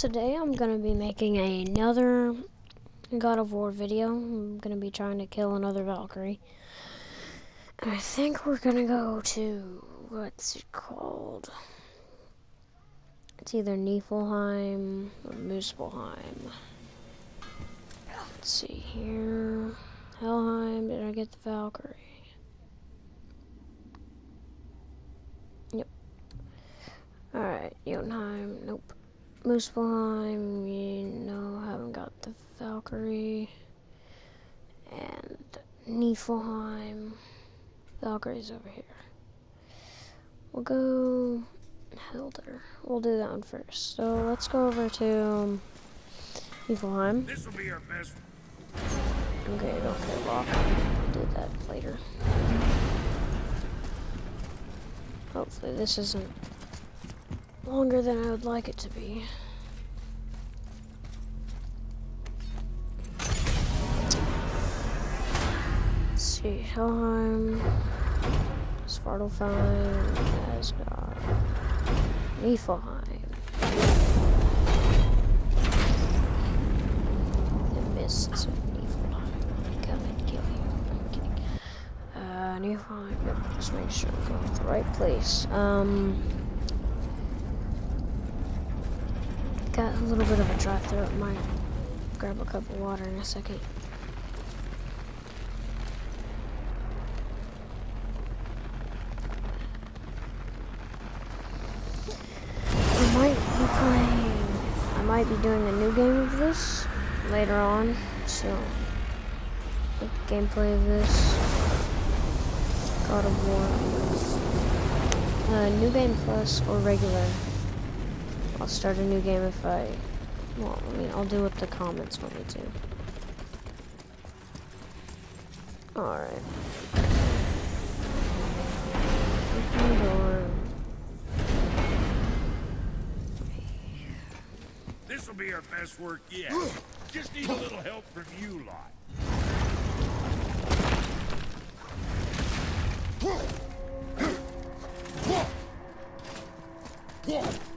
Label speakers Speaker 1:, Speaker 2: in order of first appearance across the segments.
Speaker 1: today I'm gonna be making another God of War video. I'm gonna be trying to kill another Valkyrie. I think we're gonna go to what's it called? It's either Niflheim or Muspelheim. Let's see here. Helheim, did I get the Valkyrie? Yep. Alright, Jotunheim, nope. Muspelheim, know, haven't got the Valkyrie. And Niflheim. Valkyrie's over here. We'll go Helder. We'll do that one first. So let's go over to um, Niflheim.
Speaker 2: This will be our best.
Speaker 1: Okay, don't get locked. I'll do that later. Hopefully this isn't longer than I would like it to be. Let's see, Helheim, Svartalfheim, Asgard, Niflheim. The mists of Niflheim come and kill you. I'm kidding. Uh, Niflheim, yep, just make sure I'm going to the right place. Um, got a little bit of a dry throat. Might grab a cup of water in a second. I might be playing. I might be doing a new game of this later on. So, gameplay of this God of War. Uh, new game plus or regular. I'll start a new game if I. Well, I mean, I'll do what the comments want me to. Alright. Open the door.
Speaker 2: This will be our best work yet. Just need a little help from you lot.
Speaker 1: Set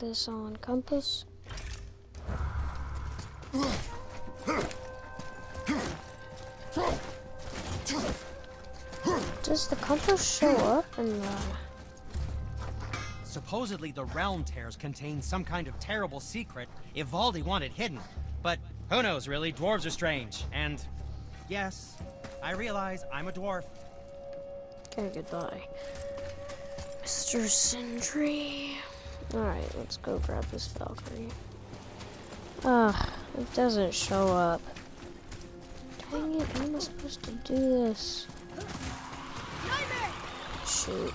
Speaker 1: this on compass. Does the compass show up in the...
Speaker 3: Supposedly the realm tears contain some kind of terrible secret Ivaldi wanted hidden. But who knows, really? Dwarves are strange. And yes, I realize I'm a dwarf.
Speaker 1: Okay, goodbye. Mr. Sindri. Alright, let's go grab this Valkyrie. Ugh, it doesn't show up. Dang it, how am I supposed to do this? Shoot.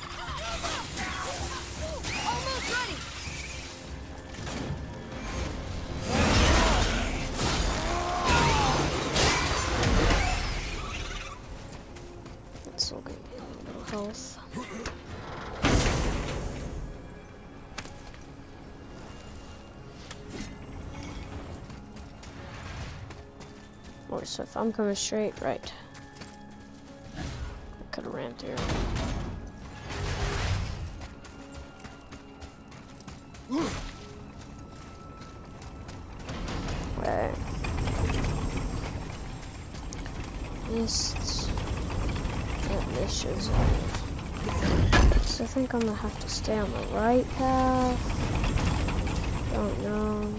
Speaker 1: So if I'm coming straight, right. I could have ran through. Mist shows. So I think I'm gonna have to stay on the right path. Don't know.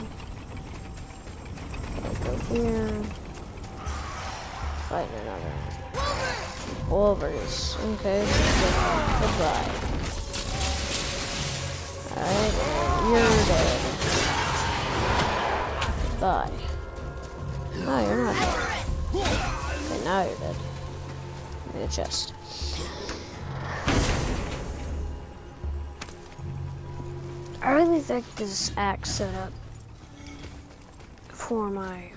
Speaker 1: Gotta go here. Fight another. Wolverines. Okay. Goodbye. Alright, you're dead. Goodbye. No, you're not dead. Okay, now you're dead. Me the chest. I really think this axe setup for my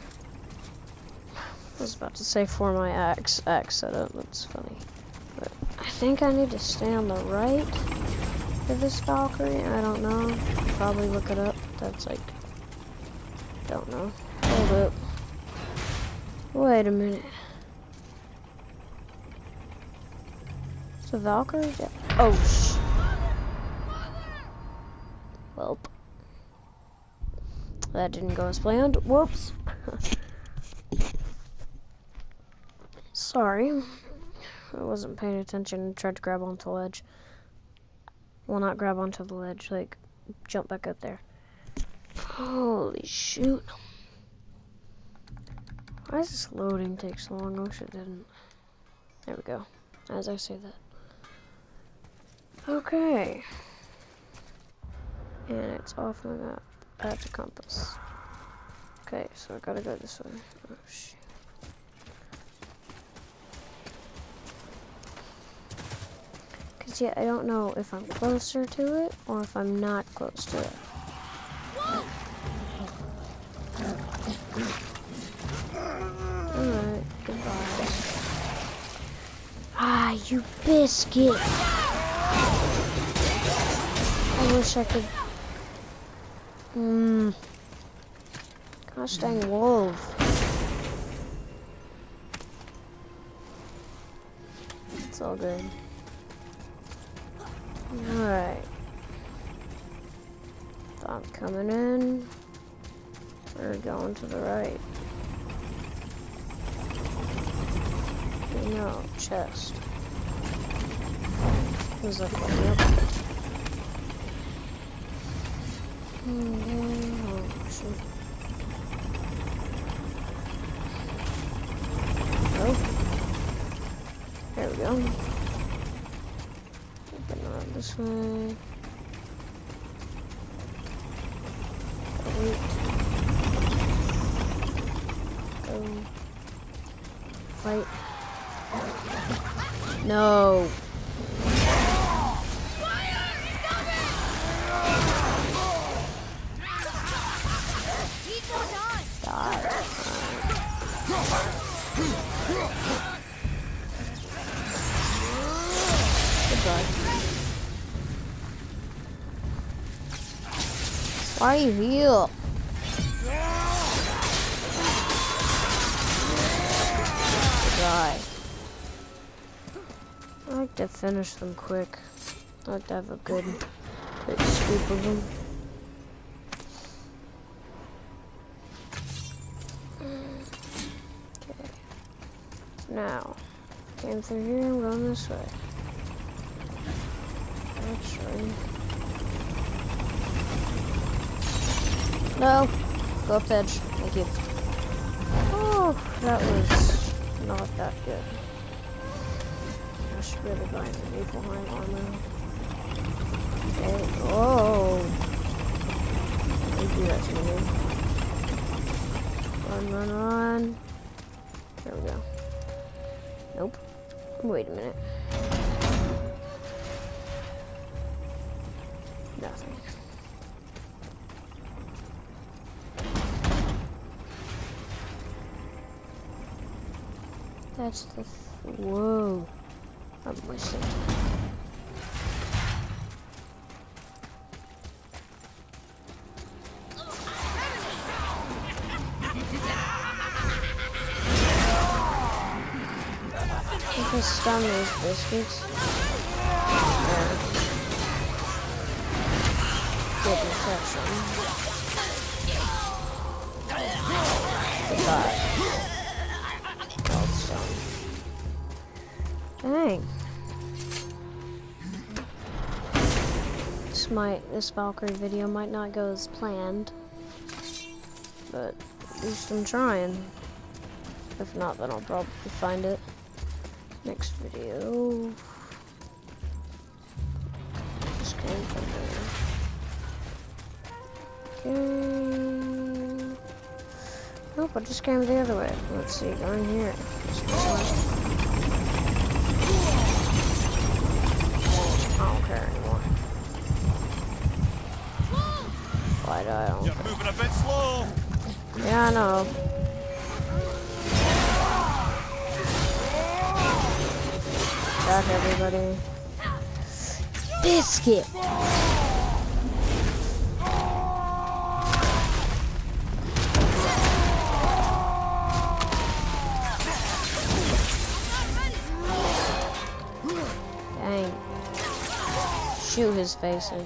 Speaker 1: I was about to say for my axe axe setup, that's funny. But I think I need to stay on the right for this Valkyrie. I don't know. Probably look it up. That's like Don't know. Hold up. Wait a minute. A Valkyrie? Yeah. Oh, sh. Welp. That didn't go as planned. Whoops. Sorry. I wasn't paying attention and tried to grab onto the ledge. Well, not grab onto the ledge, like jump back up there. Holy shoot. Why is this loading take so long? I wish it didn't. There we go. As I say that. Okay. And it's off my map at the compass. Okay, so I gotta go this way. Oh shit. I don't know if I'm closer to it or if I'm not close to it. Alright, goodbye. Ah, you biscuit! I wish I could. Hmm. Gosh dang wolf. It's all good. Alright. I'm coming in. We're going to the right. No, chest. There's like hmm, one up. Oh. There we go. This way. Wait. No. Why are you here? Die. I like to finish them quick. I like to have a good, quick scoop of them. Okay. Now, came through here, I'm going this way. Actually. No! Go up the edge. Thank you. Oh, that was not that good. I should really buy an high armor. Okay. Oh! Don't do that to me. Run, run, run. There we go. Nope. Wait a minute. Nothing. That's the. Th Whoa. I'm missing. Can stun these biscuits. Good reception. Goodbye. Dang. This might, this Valkyrie video might not go as planned, but at least I'm trying. If not, then I'll probably find it next video. Just came from there. Okay. Nope, I just came the other way. Let's see, going here. I don't care anymore. Why do I don't
Speaker 2: You're moving a bit slow.
Speaker 1: Yeah, I know. Back everybody. Biscuit! Shoot his face in.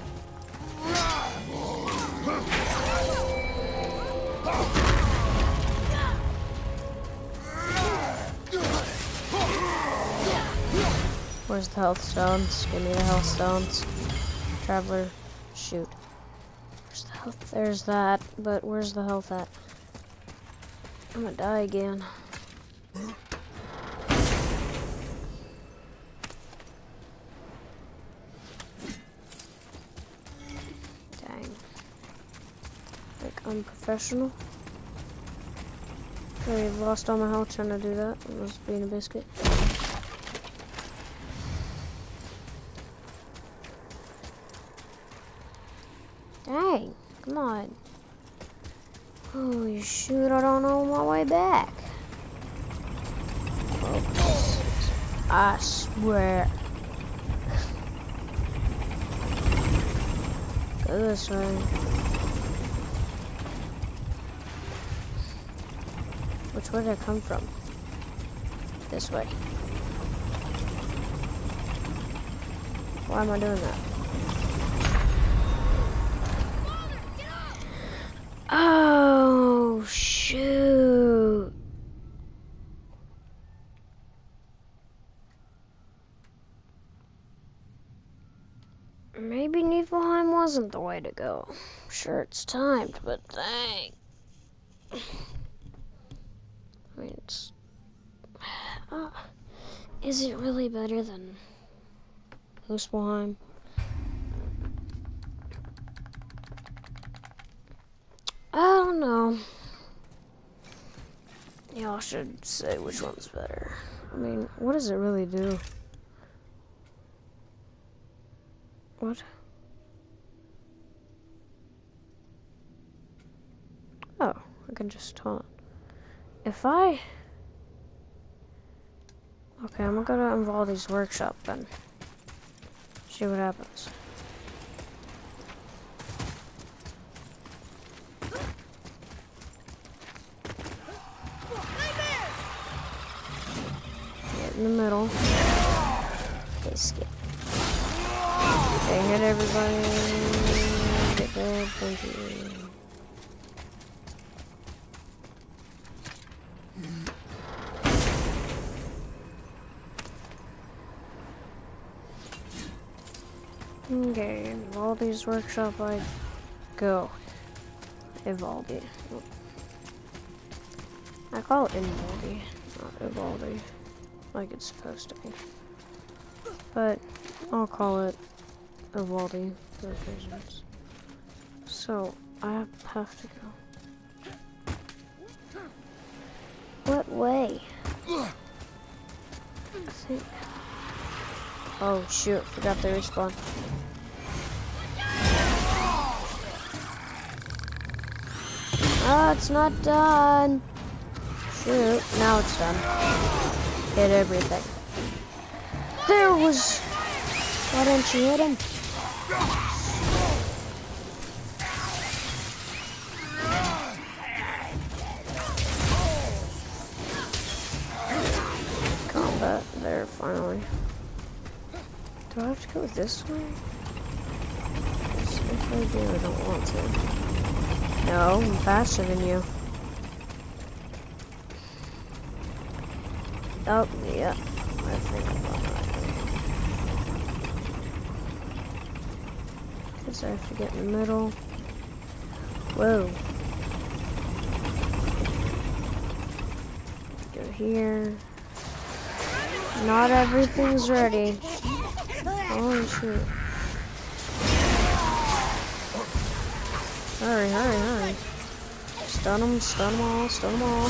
Speaker 1: Where's the health stones? Give me the health stones. Traveler, shoot. Where's the health? There's that, but where's the health at? I'm gonna die again. Like unprofessional. I lost all my health trying to do that. I was being a biscuit. Dang, come on. Holy shoot, I don't know my way back. I swear. Go this way. Which way did I come from? This way. Why am I doing that? Oh, shoot. Maybe Niflheim wasn't the way to go. Sure, it's timed, but dang. It's. Uh, is it really better than Muspelheim? I don't know. Y'all should say which one's better. I mean, what does it really do? What? Oh, I can just taunt. If I... Okay, I'm gonna go to Invaldi's workshop then. See what happens. Get in the middle. Okay, skip. Okay, hit everybody. Get dead, thank you. Okay, Evaldi's workshop I go. Evaldi. I call it Invaldi, not Evaldi, like it's supposed to be. But I'll call it Evaldi for reasons. So I have to go. Way? Oh shoot! Forgot to respawn. Ah, it's not done. Shoot! Now it's done. Hit everything. There was. Why don't you hit him? Do I have to go this way? If I do, I don't want to. No, I'm faster than you. Oh, yeah. I think I'm on Guess I have to get in the middle. Whoa. Go here. Not everything's ready. Oh shoot. Hurry, hurry, hurry. Stun them, stun them all, stun them all.